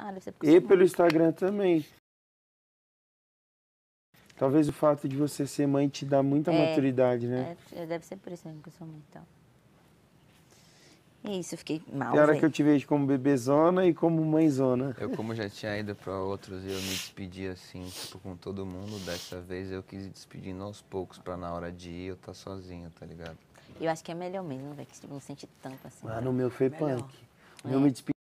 Ah, deve ser porque E eu pelo mãe. Instagram também. Talvez o fato de você ser mãe te dá muita É, maturidade, né? É, deve ser por isso mesmo que eu sou mãe, então. É isso, eu fiquei mal, Tem hora velho. que eu te vejo como bebezona e como mãezona. Eu, como já tinha ido para outros, eu me despedi assim, tipo, com todo mundo. Dessa vez eu quis ir despedindo aos poucos, pra na hora de ir eu estar sozinho, tá ligado? Eu acho que é melhor mesmo, velho, que tipo, não sente tanto assim. Mano, o meu foi Melhor. punk. O meu É. me despedi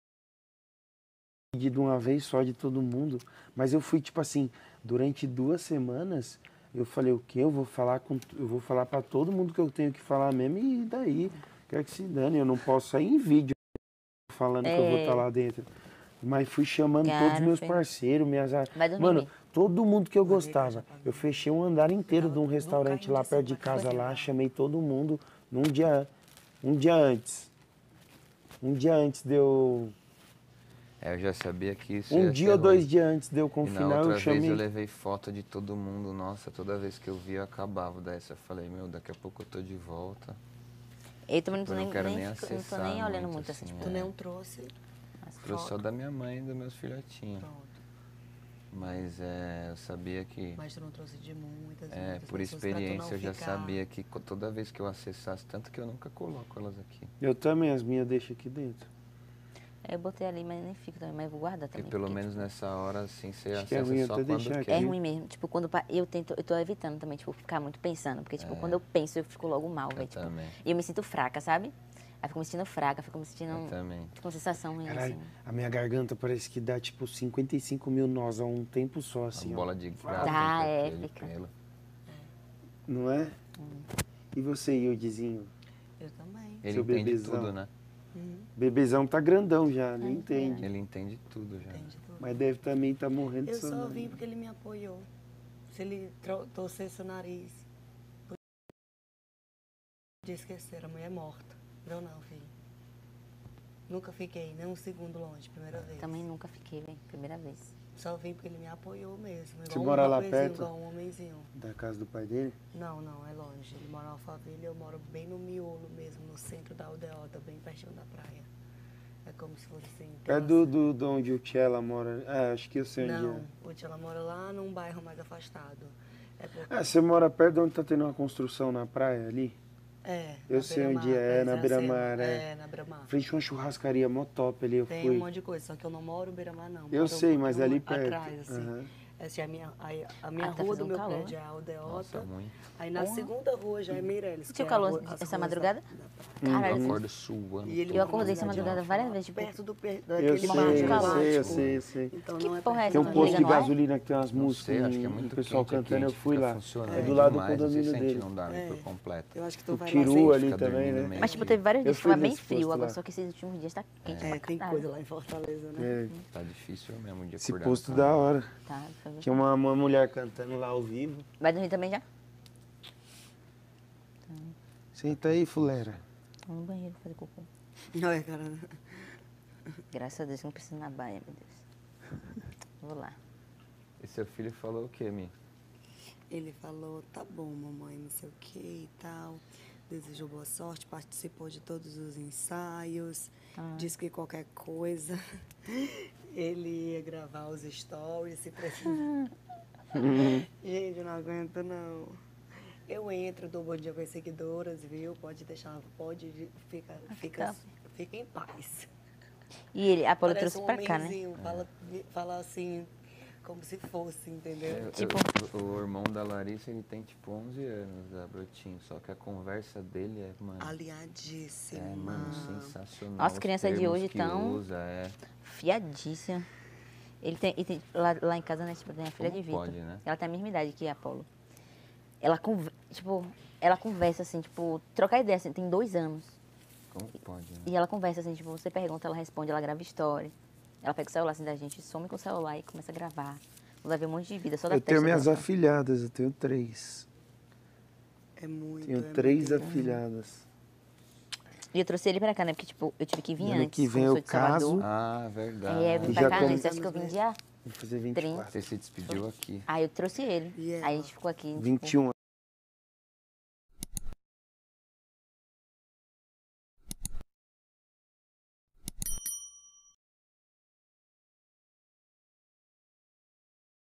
de uma vez só de todo mundo. Mas eu fui, tipo assim, durante duas semanas, eu falei, o quê? Eu vou falar com. Eu vou falar pra todo mundo que eu tenho que falar mesmo, e daí? Quer que se dane, eu não posso sair em vídeo falando que eu vou É. estar lá dentro. Mas fui chamando Cara, todos meus foi- parceiros, minhas. Mano, todo mundo que eu gostava. Eu fechei um andar inteiro de um restaurante lá perto de casa lá, chamei todo mundo num dia, um dia antes. Um dia antes deu. É, eu já sabia que isso Um ia dia ser ou dois ruim. dias antes de eu E na confinar, outra eu vez chamei. eu levei foto de todo mundo. Nossa, toda vez que eu via eu acabava dessa. Eu falei, meu, daqui a pouco eu tô de volta. Eu também não tô Eu não nem, quero nem, nem fico- não tô nem olhando muito, muito assim, assim, tipo, Tu é. não trouxe. as Trouxe só da minha mãe e dos meus filhotinhos. Pronto. Mas é, eu sabia que. Mas tu não trouxe de muitas É, muitas por não experiência eu já ficar- sabia que toda vez que eu acessasse, tanto que eu nunca coloco elas aqui. Eu também, as minhas eu deixo aqui dentro. Eu botei ali, mas nem fico também, mas vou guardar também. pelo porque, menos nessa hora, assim, você Acho é acessa ruim só até quando deixar tipo, aqui. quer. É ruim mesmo. Tipo, quando eu tento, eu tô evitando também, tipo, ficar muito pensando. Porque, tipo, É. quando eu penso, eu fico logo mal, velho. Tipo, também. e eu me sinto fraca, sabe? Aí fico me sentindo fraca, fico me sentindo. Eu também. Fico com sensação ruim, Caralho, assim. a minha garganta parece que dá tipo 55 mil nós a um tempo só, assim. a ó. bola de gato, Dá, é, fica. pelo. Não é? E você, Yudizinho? Eu também. Ele Seu entende bebezão. tudo, né? Uhum. Bebezão tá grandão já, nem Ah, entende. Ele entende tudo já. Entende tudo. Mas deve também estar morrendo de Eu só sono. vim porque ele me apoiou. Se ele torcesse o nariz, podia esquecer, a mulher é morta. Não, não, filho. Nunca fiquei nem um segundo longe, primeira vez. Também nunca fiquei, velho. Primeira vez. Só vim porque ele me apoiou mesmo. Você igual um mora lá homenzinho, perto? Igual um homenzinho. Da casa do pai dele? Não, não, é longe. Ele mora na Alphaville e eu moro bem no miolo mesmo, no centro da aldeota, bem pertinho da praia. É como se fosse assim. É uma- do, do, do onde o Tchela mora. Ah, acho que eu sei onde Não, é. o ela mora lá num bairro mais afastado. É porque... Ah, você mora perto de onde tá tendo uma construção na praia ali? É. Eu na sei onde beira-mar, é, na já sei, beira-mar, é. É, na beira-mar. Frente a uma churrascaria mó top ali, eu Tem fui. um monte de coisa, só que eu não moro beira-mar, não. Eu sei, mas pouquinho ali perto. Atrás, assim. Aham. Essa é a minha, a, a minha Ah, tá rua do fazendo meu calor, prédio é a Nossa, Aldeota. muito. Aí na Porra. segunda rua já é Meireles. Tinha é a calor rua- essa madrugada? da- Caralho, Eu acordo suando. E ele Eu acordei essa madrugada várias vezes, tipo, Perto do, per- Eu daquele sei, barco eu de calor, sei, eu tipo, sei, eu sei. Então Que não é porra é essa? Tem um posto de gasolina que tem umas músicas, sei, acho que é muito pessoal quente, é cantando, eu fui lá. funcionando É do lado do você condomínio sente dele. não dorme É. por completo. Eu acho que tu O vai ali também, né? Mas, tipo, teve vários dias que tava bem frio agora, só que esses últimos dias tá quente É, tem caralho. coisa lá em Fortaleza, né? É, Tá difícil mesmo de esse acordar. posto da hora. Tá, foi Tinha uma, uma mulher cantando lá ao vivo. Vai dormir também já? Senta aí, fulera. Vou no banheiro fazer cocô. Olha, cara. Graças a Deus não preciso ir na baia, meu Deus. Vou lá. E seu filho falou o quê, Mi? Ele falou, tá bom, mamãe, não sei o que e tal. Desejou boa sorte, participou de todos os ensaios. Ah. Disse que qualquer coisa ele ia gravar os stories se precisar. Gente, eu não aguento não. Eu entro, dou bom dia com as seguidoras, viu? Pode deixar, pode fica, fica, tá. fica em paz. E ele, a Parece trouxe um pra cá, né? fala, fala assim, como se fosse, entendeu? Eu- Tipo- eu- o irmão da Larissa, ele tem tipo 11 anos, da Brotinho. Só que a conversa dele é, mano... Aliadíssima. É, mano, sensacional. Nossa, os criança de hoje tão- Usa, é. Fiadíssima. Ele tem, ele tem- lá, lá em casa, né, tipo, tem a filha Como de Vitor. pode, né? Ela tem a mesma idade que a Apolo. Ela, tipo, ela conversa assim, tipo, trocar ideia, assim, tem dois anos. Como pode, né? E ela conversa assim, tipo, você pergunta, ela responde, ela grava história. Ela pega o celular assim da gente, some com o celular e começa a gravar. Vai ver um monte de vida, só da Eu tenho minhas dela. afilhadas, eu tenho três. É muito. Tenho é três muito afilhadas. E eu trouxe ele pra cá, né? Porque, tipo, eu tive que vir Ano antes. que vem eu caso. Ah, verdade. É, eu vim pra já cá, como- né? Você acha que eu vim dia? Vou fazer 24. Você se despediu aqui. Aí eu trouxe ele. Ela? Aí a gente ficou aqui. tipo, 21